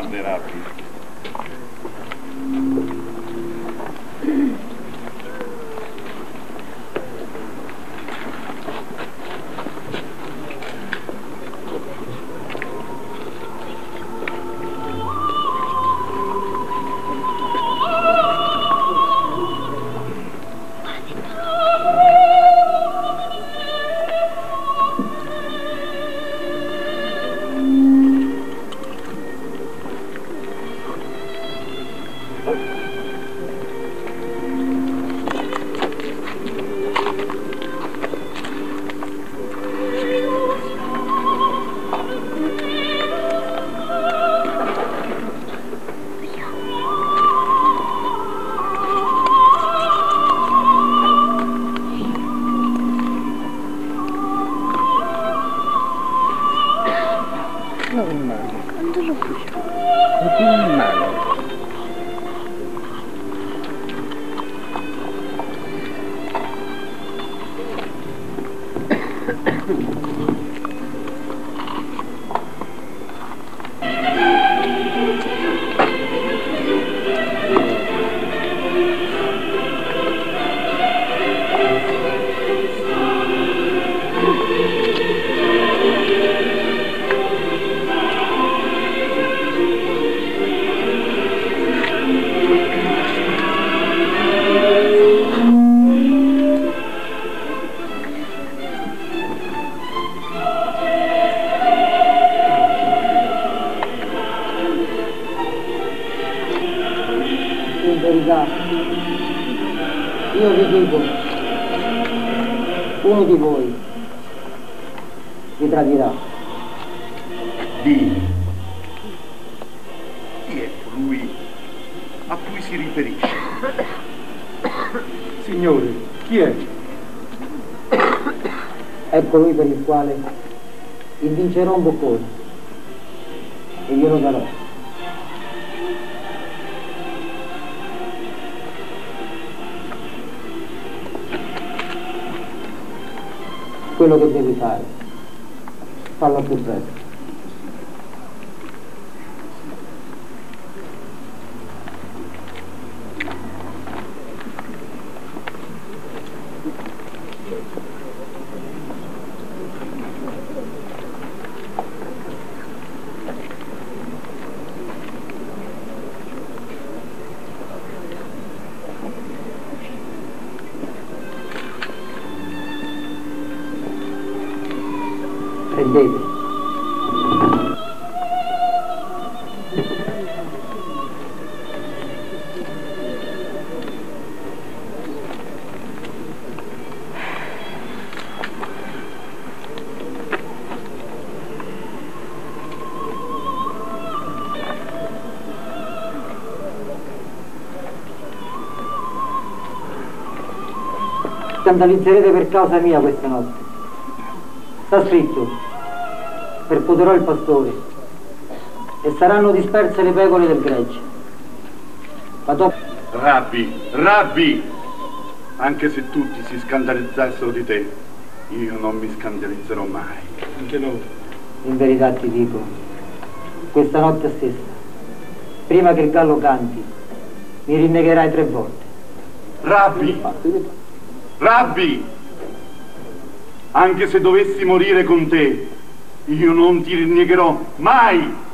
las terapias. Io vi dico, uno di voi vi tradirà. Di. Chi è colui a cui si riferisce? Signore, chi è? È colui per il quale invincerò un boccone e glielo darò. Quello che devi fare, fallo più presto. Prendete. Scandalizzerete per causa mia questa notte. Sta scritto, percuoterò il pastore e saranno disperse le pecore del gregge. Ma dopo Rabbi, Rabbi! Anche se tutti si scandalizzassero di te, io non mi scandalizzerò mai. Anche noi. in verità ti dico, questa notte stessa, prima che il gallo canti, mi rinnegherai tre volte. Rabbi! Rabbi! Anche se dovessi morire con te, io non ti rinnegherò mai!